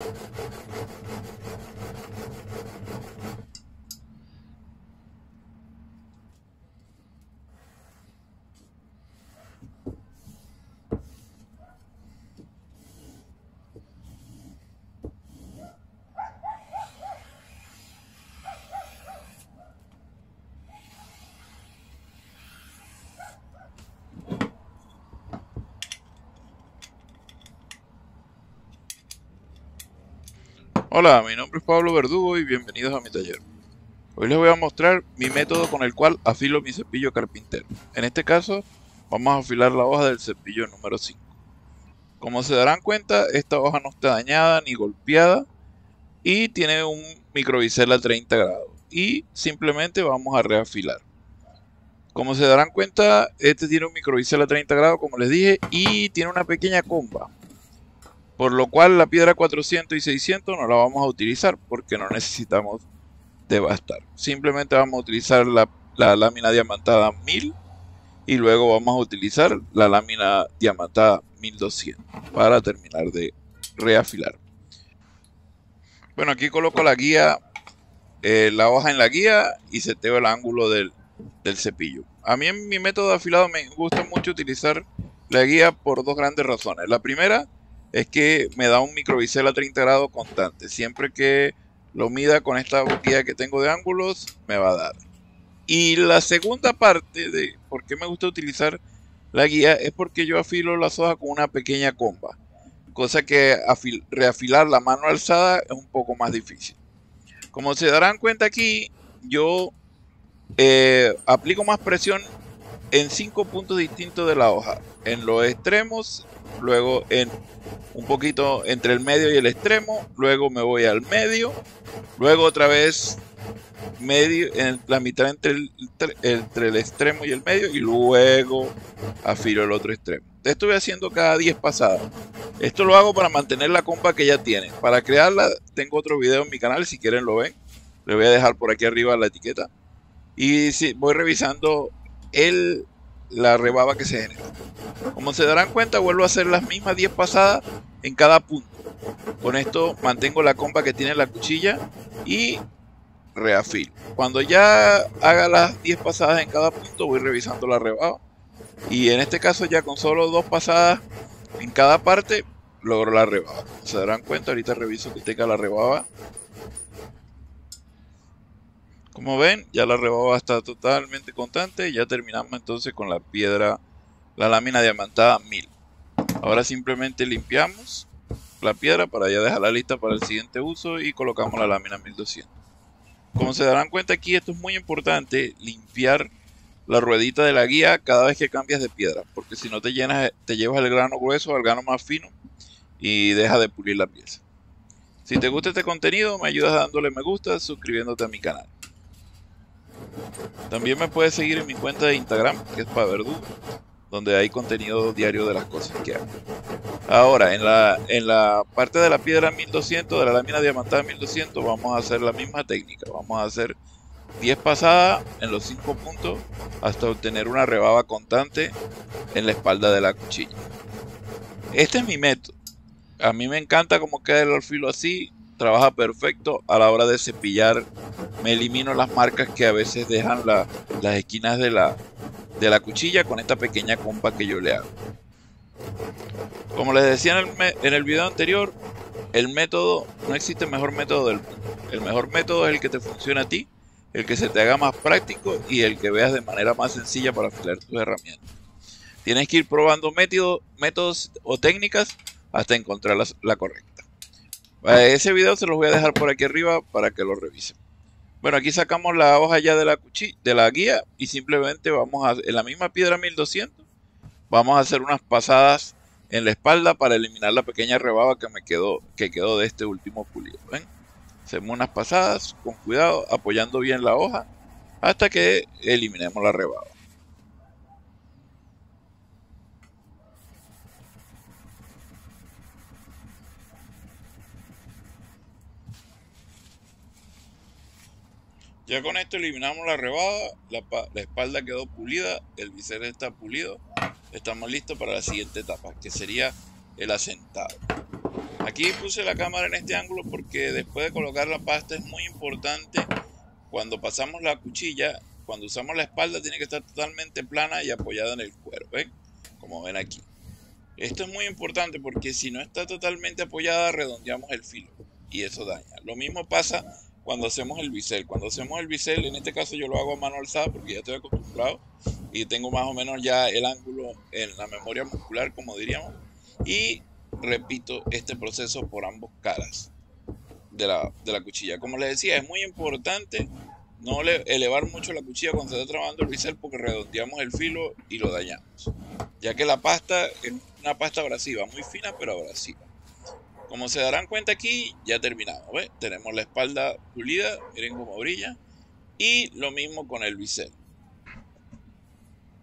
you Hola, mi nombre es Pablo Verdugo y bienvenidos a mi taller. Hoy les voy a mostrar mi método con el cual afilo mi cepillo carpintero. En este caso, vamos a afilar la hoja del cepillo número 5. Como se darán cuenta, esta hoja no está dañada ni golpeada y tiene un microbicel a 30 grados. Y simplemente vamos a reafilar. Como se darán cuenta, este tiene un microbicel a 30 grados, como les dije, y tiene una pequeña comba. Por lo cual la piedra 400 y 600 no la vamos a utilizar porque no necesitamos devastar. Simplemente vamos a utilizar la, lámina diamantada 1000 y luego vamos a utilizar la lámina diamantada 1200 para terminar de reafilar. Bueno, aquí coloco la guía, eh, la hoja en la guía y seteo el ángulo del, del cepillo. A mí en mi método de afilado me gusta mucho utilizar la guía por dos grandes razones. La primera es que me da un microbicel a 30 grados constante. Siempre que lo mida con esta boquilla que tengo de ángulos, me va a dar. Y la segunda parte de por qué me gusta utilizar la guía es porque yo afilo las hojas con una pequeña comba. Cosa que reafilar la mano alzada es un poco más difícil. Como se darán cuenta aquí, yo eh, aplico más presión en cinco puntos distintos de la hoja. En los extremos, luego en un poquito entre el medio y el extremo, luego me voy al medio, luego otra vez medio, en la mitad entre el, entre el extremo y el medio y luego afilo el otro extremo. Esto voy haciendo cada 10 pasadas. Esto lo hago para mantener la compa que ya tiene. Para crearla tengo otro video en mi canal, si quieren lo ven. Le voy a dejar por aquí arriba la etiqueta. Y si voy revisando el, la rebaba que se genera. Como se darán cuenta, vuelvo a hacer las mismas 10 pasadas en cada punto. Con esto mantengo la compa que tiene la cuchilla y reafilo. Cuando ya haga las 10 pasadas en cada punto, voy revisando la rebaba. Y en este caso ya con solo dos pasadas en cada parte, logro la rebaba. Se darán cuenta, ahorita reviso que tenga la rebaba como ven, ya la rebaba está totalmente constante. Ya terminamos entonces con la piedra, la lámina diamantada 1000. Ahora simplemente limpiamos la piedra para ya dejarla lista para el siguiente uso y colocamos la lámina 1200. Como se darán cuenta aquí, esto es muy importante, limpiar la ruedita de la guía cada vez que cambias de piedra, porque si no te llenas, te llevas el grano grueso al grano más fino y deja de pulir la pieza. Si te gusta este contenido, me ayudas dándole me gusta, suscribiéndote a mi canal. También me puedes seguir en mi cuenta de Instagram, que es Paverdu, donde hay contenido diario de las cosas que hago. Ahora, en la, en la parte de la piedra 1200, de la lámina diamantada 1200, vamos a hacer la misma técnica. Vamos a hacer 10 pasadas en los 5 puntos hasta obtener una rebaba constante en la espalda de la cuchilla. Este es mi método. A mí me encanta cómo queda el filo así trabaja perfecto a la hora de cepillar. Me elimino las marcas que a veces dejan las esquinas de la, de la cuchilla con esta pequeña compa que yo le hago. Como les decía en el, en el video anterior, el método, no existe mejor método del mundo. El mejor método es el que te funcione a ti, el que se te haga más práctico y el que veas de manera más sencilla para afilar tus herramientas. Tienes que ir probando métodos, métodos o técnicas hasta encontrar la correcta. Ese video se los voy a dejar por aquí arriba para que lo revisen. Bueno, aquí sacamos la hoja ya de la de la guía y simplemente vamos a, en la misma piedra 1200, vamos a hacer unas pasadas en la espalda para eliminar la pequeña rebaba que me quedó, que quedó de este último pulido. Hacemos unas pasadas con cuidado, apoyando bien la hoja hasta que eliminemos la rebaba. Ya con esto eliminamos la rebaba, la, espalda quedó pulida, el bisel está pulido. Estamos listos para la siguiente etapa, que sería el asentado. Aquí puse la cámara en este ángulo porque después de colocar la pasta es muy importante cuando pasamos la cuchilla, cuando usamos la espalda tiene que estar totalmente plana y apoyada en el cuero, ¿ven? Como ven aquí. Esto es muy importante porque si no está totalmente apoyada redondeamos el filo y eso daña. Lo mismo pasa cuando hacemos el bisel. Cuando hacemos el bisel, en este caso yo lo hago a mano alzada porque ya estoy acostumbrado y tengo más o menos ya el ángulo en la memoria muscular, como diríamos. Y repito este proceso por ambos caras de la, de la cuchilla. Como les decía, es muy importante no elevar mucho la cuchilla cuando se está trabajando el bisel porque redondeamos el filo y lo dañamos. Ya que la pasta es una pasta abrasiva, muy fina pero abrasiva. Como se darán cuenta aquí, ya terminamos. Tenemos la espalda pulida, miren cómo brilla. Y lo mismo con el bisel.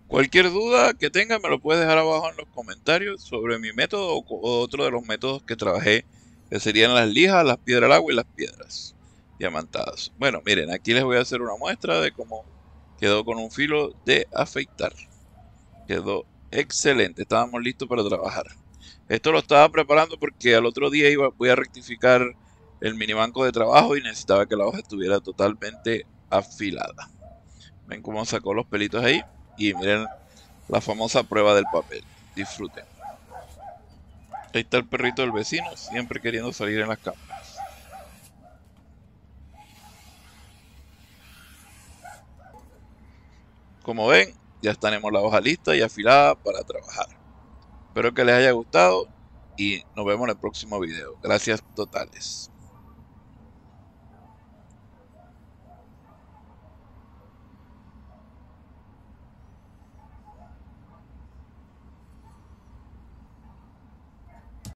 Cualquier duda que tenga me lo puedes dejar abajo en los comentarios sobre mi método o otro de los métodos que trabajé, que serían las lijas, las piedras al agua y las piedras diamantadas. Bueno, miren, aquí les voy a hacer una muestra de cómo quedó con un filo de afeitar. Quedó excelente, estábamos listos para trabajar. Esto lo estaba preparando porque al otro día iba, voy a rectificar el mini banco de trabajo y necesitaba que la hoja estuviera totalmente afilada. Ven cómo sacó los pelitos ahí. Y miren la famosa prueba del papel. Disfruten. Ahí está el perrito del vecino, siempre queriendo salir en las cámaras. Como ven, ya tenemos la hoja lista y afilada para trabajar. Espero que les haya gustado y nos vemos en el próximo video. Gracias totales.